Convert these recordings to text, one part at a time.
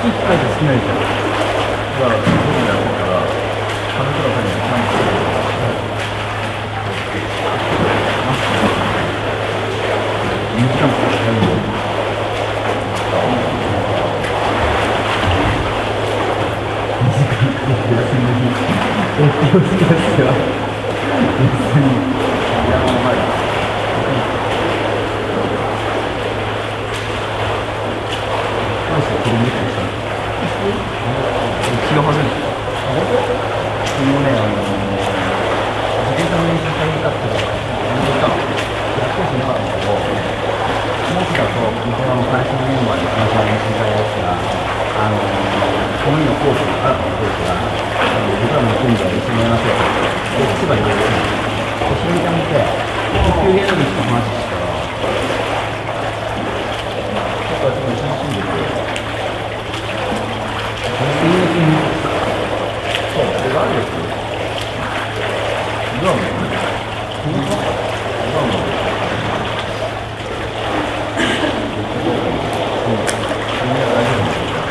月月1回で好きなじゃんだから僕もやったら金倉さんにちゃんと2時間かかるお気をつけですよ。別に、いや、まあ、何して子供みたいにしたの気が初めて。昨日ね、あの、自転車の練習会に立ってたら、少しなかったんだけど、もうちょっと、僕の会社のメンバーに会社の練習会やったら、あのー、この日のコース、新たなコースが、あの僕らの組んで一緒にやりましょうで、千葉に出てで、それ見た見て、救急ヘアの人と話したら、ちょっとあそこに楽しんでて、水泳に、そう、それがあるんですよ。ドラムね、このドラムで、そう、それは大丈夫ですよ。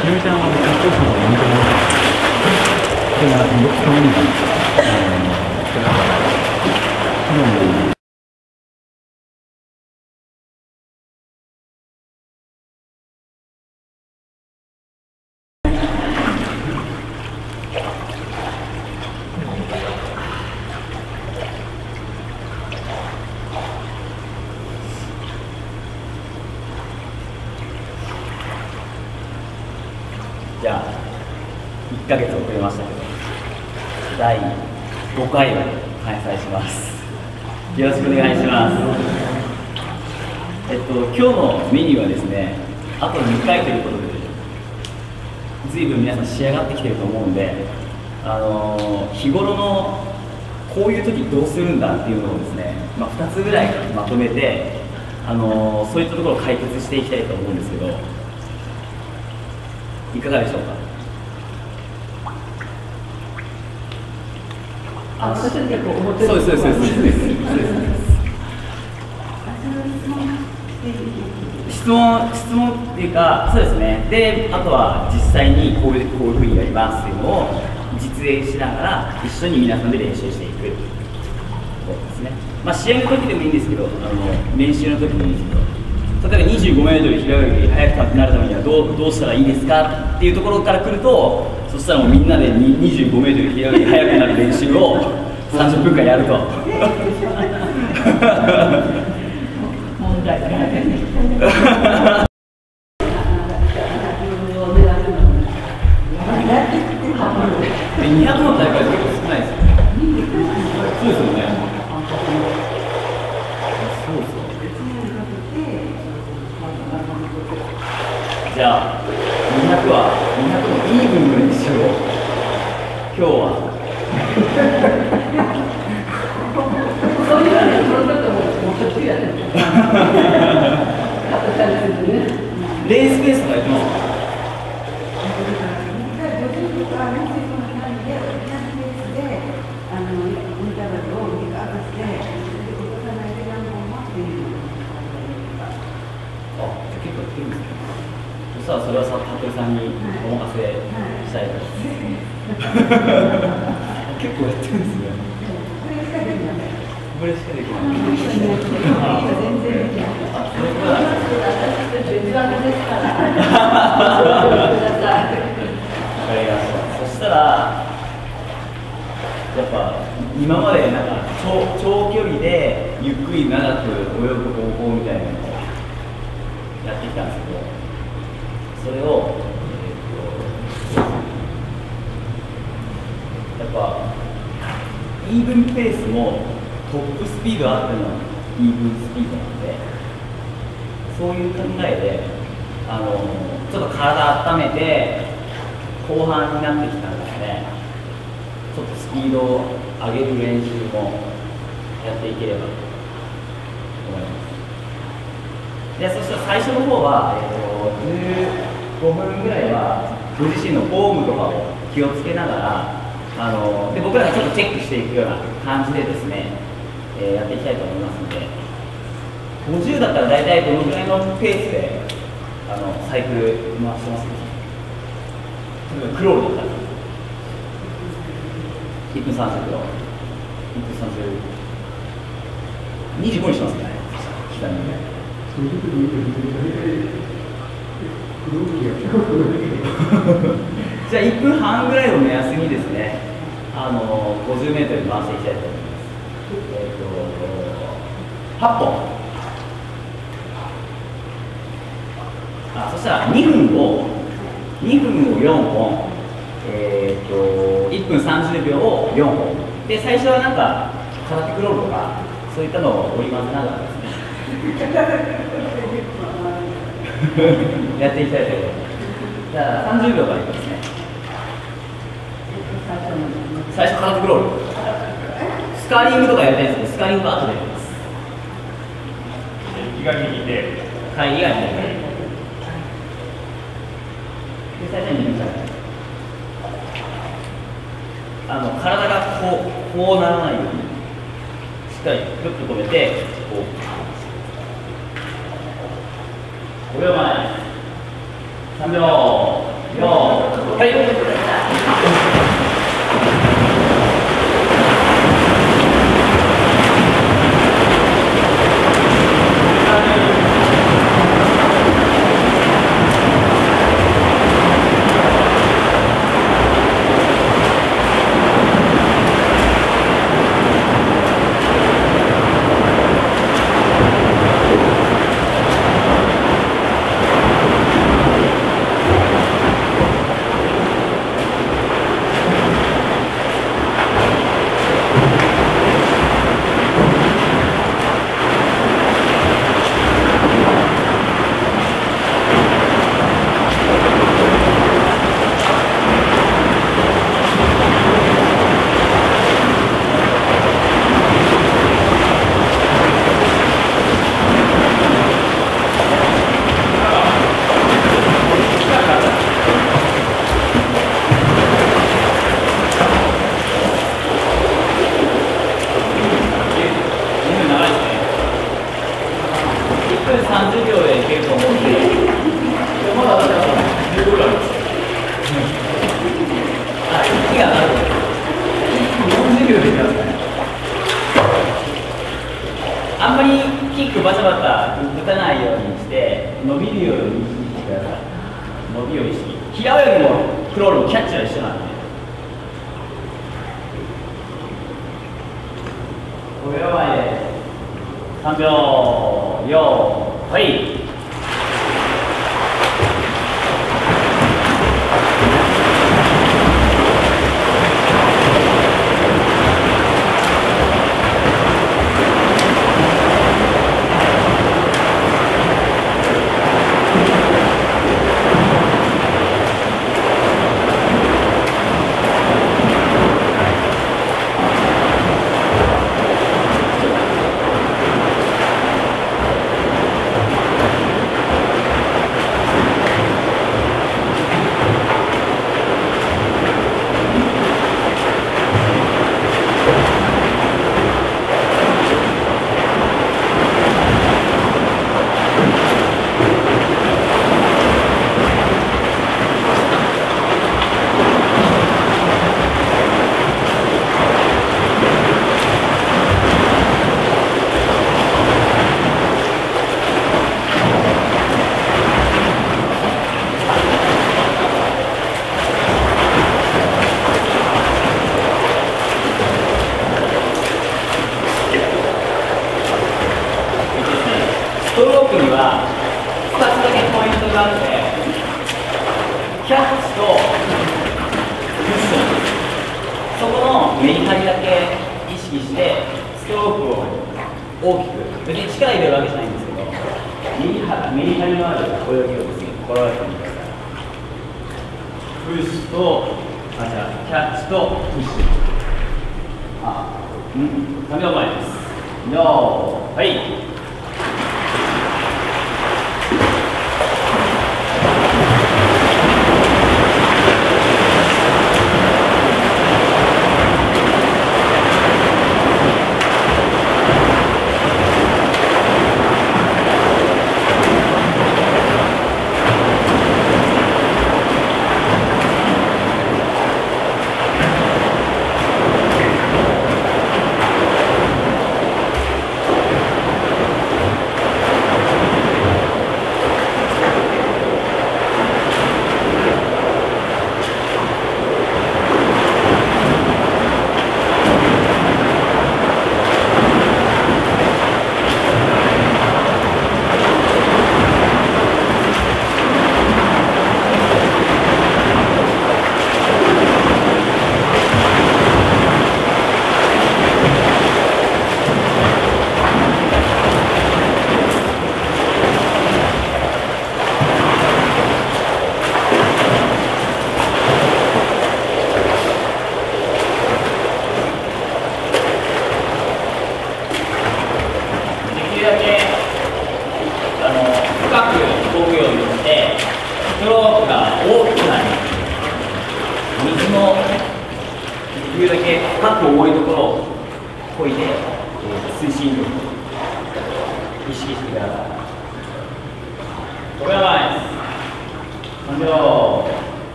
ひろみちゃんは別に教師のこと見てもらってでも、僕、たまには、あの、それだから、昨日も、じゃあ1ヶ月遅れましたけど第5回を開催します。よろしくお願いします。えっと今日のメニューはですねあと2回ということで随分皆さん仕上がってきてると思うんであの日頃のこういう時どうするんだっていうのをですね、まあ、2つぐらいまとめてあのそういったところを解決していきたいと思うんですけどいかがでしょうか？あ、そうですそうですそうです。そうですそうです質問質問っていうかそうですね。であとは実際にこういうこういうふうにやりますっていうのを実演しながら一緒に皆さんで練習していくそうですね。まあ試合の時でもいいんですけどあの練習の時もいいんですけど例えば25メートル平泳ぎ速くなるためにはどうどうしたらいいですかっていうところから来るとそしたらもうみんなで25メートル平泳ぎ速くなる練習を30分間やると。問題ハハハ。ピードあってのイーブンスピードなんで、そういう考えで、あのちょっと体温めて、後半になってきたんでね、ちょっとスピードを上げる練習もやっていければと思います。でそしたら最初の方は、えーと15分ぐらいはご自身のフォームとかを気をつけながらあので僕らがちょっとチェックしていくような感じでですね、えーやっていきたいと思いますので50だったら大体どのぐらいのペースであのサイクル回してますかクロールだったら1分30秒1分30 25にしますね。左にね。じゃあ1分半ぐらいを目安にですね、あの 50m 回していきたいと思います。えっ、と8本。あ、そしたら2分を2分を4本、えっ、と1分30秒を4本。で最初はなんか空手クロールとかそういったのを織り交ぜながらですね。やっていきたいと思います。じゃあ30秒からいきますね。最初空手クロール。スカーリングとかやりたいんですけど、スカーリングは後でやります。気が右で帰りが右で。で、最初に右から。あの体がこうこうならないようにしっかりグッと止めてこう5秒前3秒4はい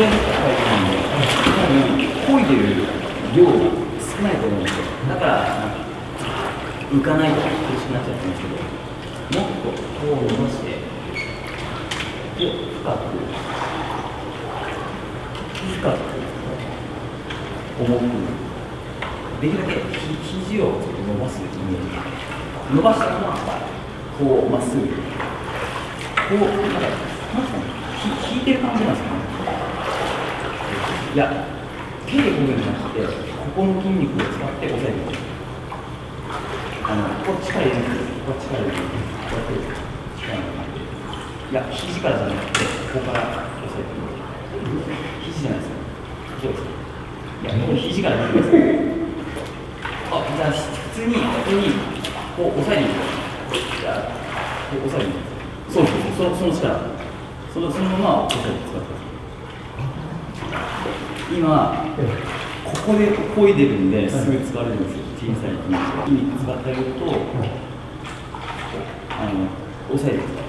当に、うん、漕いでる量が少ないと思うんですよ。だから、浮かないと苦しくなっちゃったんですけど、もっとこう伸ばして、で、深く、深く、重く。できるだけ肘を伸ばすイメージ伸ばしたままこうまっすぐこうなんかなんか引いてる感じなんですかねいや、筋肉を動かして、ここの筋肉を使って押さえてます。あの、こっちから入れるこっちから入れるこうやって力が入っていや、肘からじゃなくて、ここから押さえてください。肘じゃないですか。そうですいや、もう肘から入れます。あ、じゃあ、普通に、ここに、こう押さえてください。じゃあ、こう押さえてください。そうです、その、その力。その、そのまま押さえてください。今ここでこいでるんですぐ使われるんですよ。小さい筋肉筋肉使ってあげると、あの押さえてください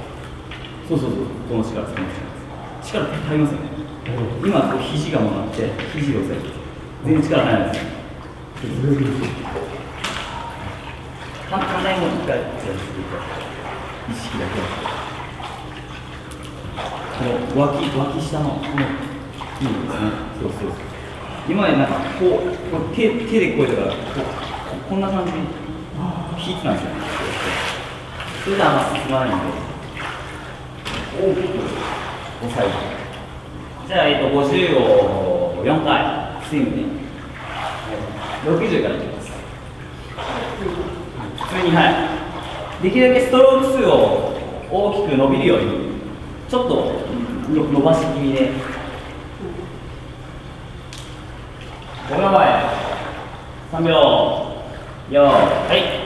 そうそうそう。この力使います。力入りますよね。今こう肘が曲がって肘を押さえて全然力入らない。です簡単なも一回やって意識だけ。この脇脇下のこのいいですねそうそう今までなんかこうこう手手でこうやったらここんな感じに引いてたんですよそれであんま進まないんで大きく押さえてじゃあ、えっと、50を4回スイングね60からいきます普通にはいできるだけストローク数を大きく伸びるようにちょっと伸ばし気味で5秒前3秒4はい。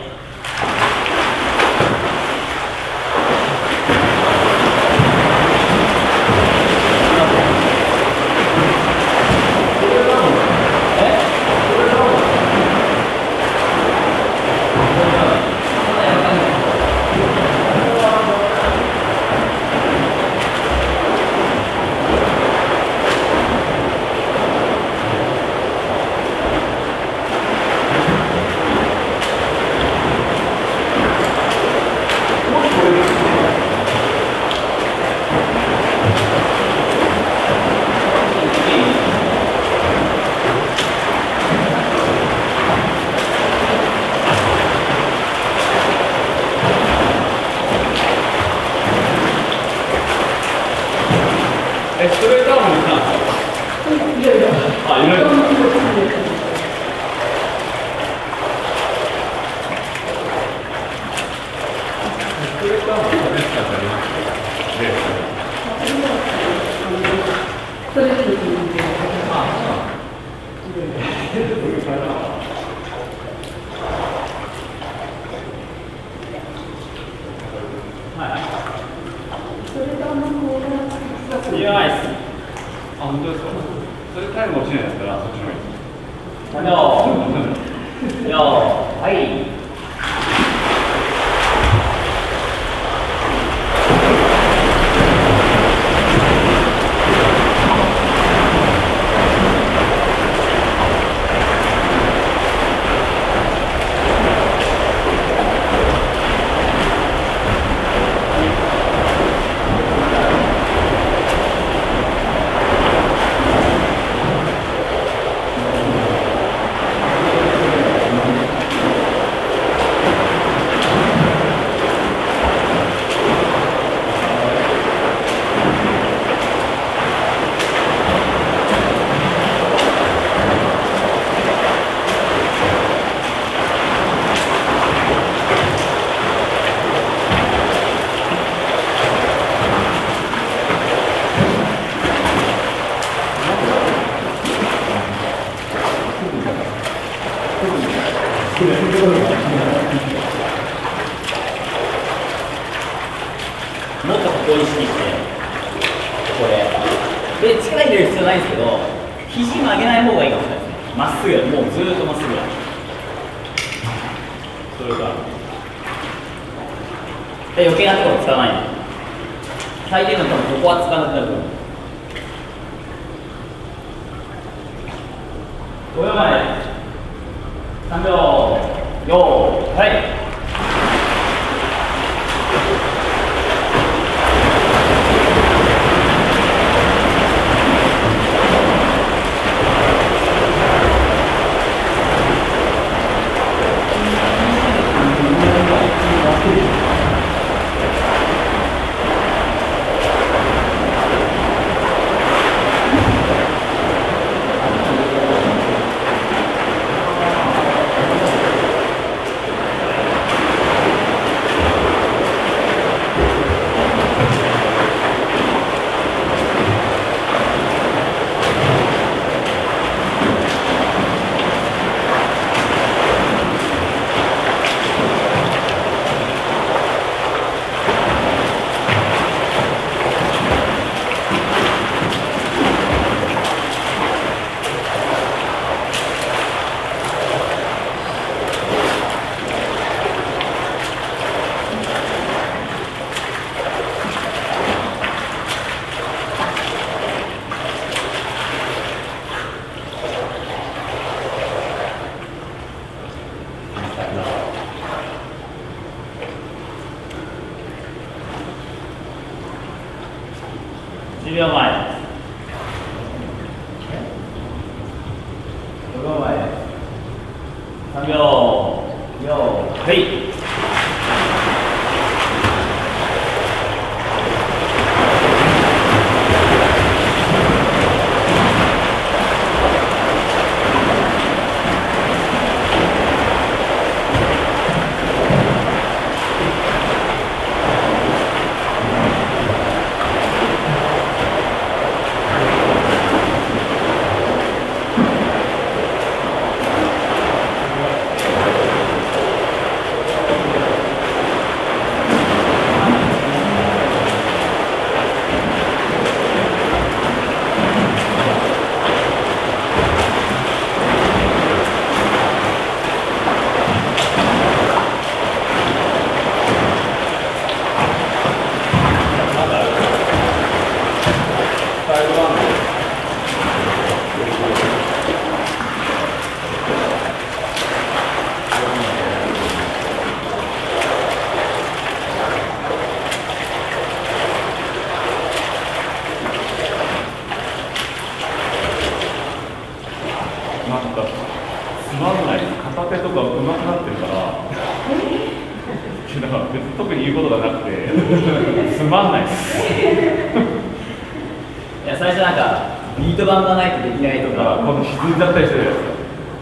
タイム落ちないら、そっちの方がいい。はい。もっとここを意識してこれ。で力入れる必要ないんですけど肘曲げない方がいいかもしれないですね。まっすぐもうずーっとまっすぐ。それか。で余計なところ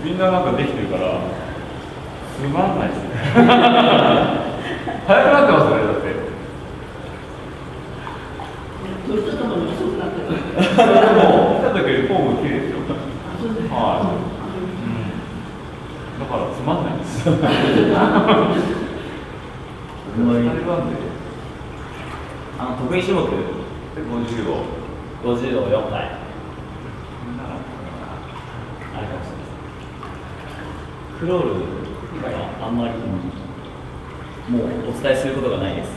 みんななんかできてるからつまんないですね早くなってますねだって。年とともに遅くなってる。それでも見た時よりフォーム綺麗です。よ はい、うん、だからつまんないです。あの得意種目。で50を50を4回れかもしれないですクロールはあんまり、もうお伝えすることがないです。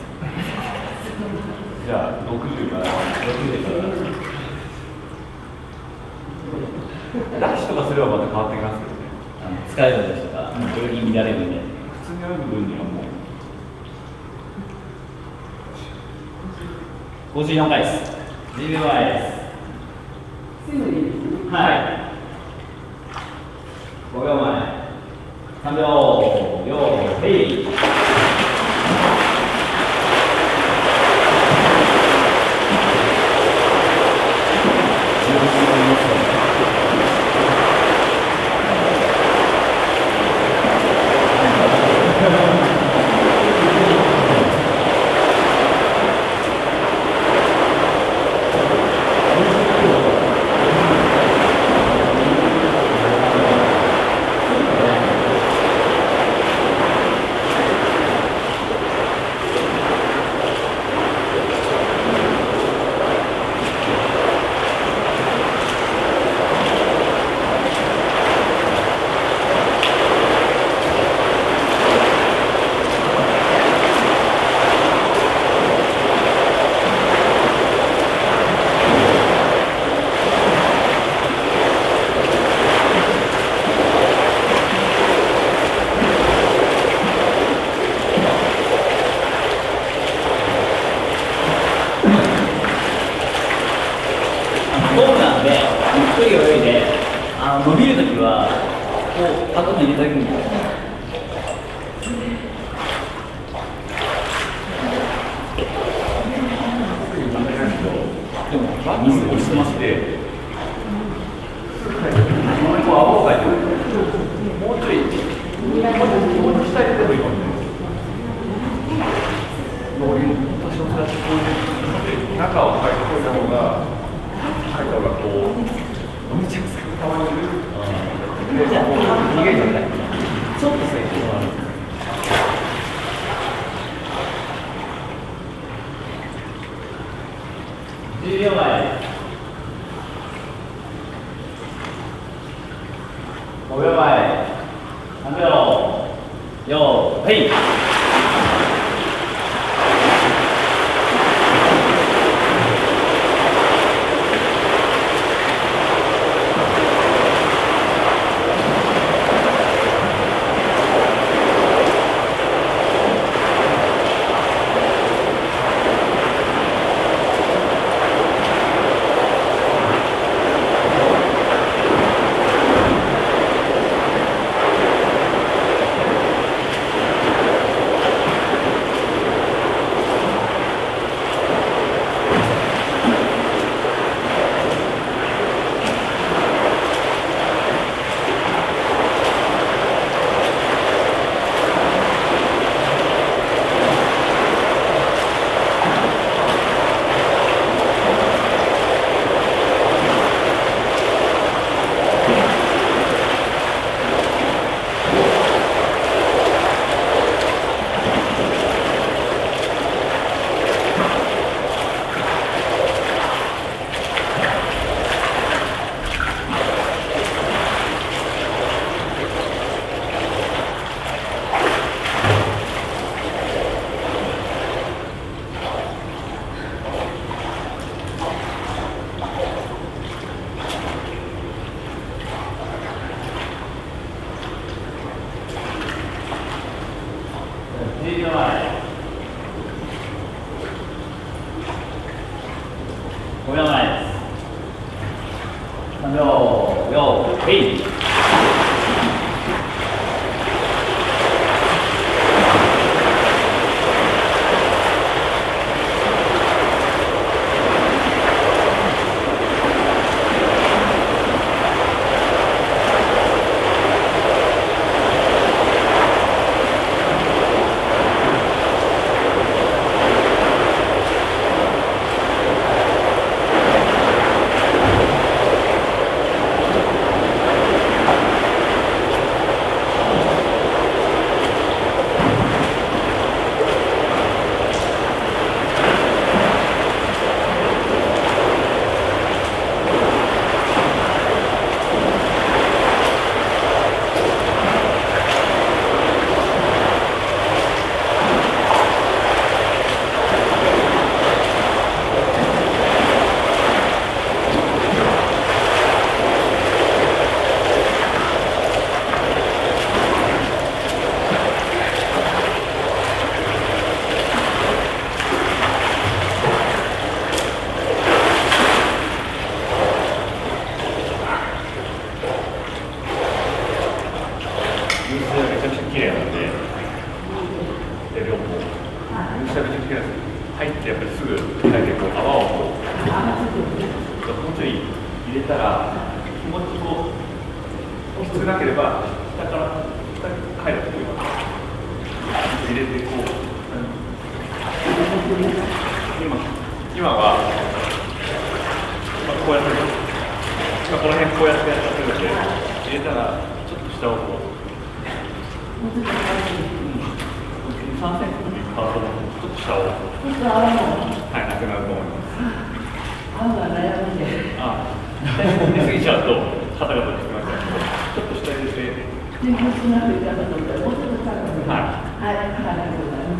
じゃあ60から60からダッシュとかすればまた変わってきますけどね。あの疲れた時とか、泳ぎ乱れるん。で。普通に泳ぐ分にはもう54回です。10秒前です。すぐに。はい。5秒前。3秒。4、へい。Video 入れてこう今今は、まあ、こうやって今この辺こうやってやってるので入れたらちょっと下をこううん3センチの変わると思うちょっと下をはいなくなると思いますああ出過ぎちゃうと肩がときますちょっと下入れてはい。はい、ありがとうございます。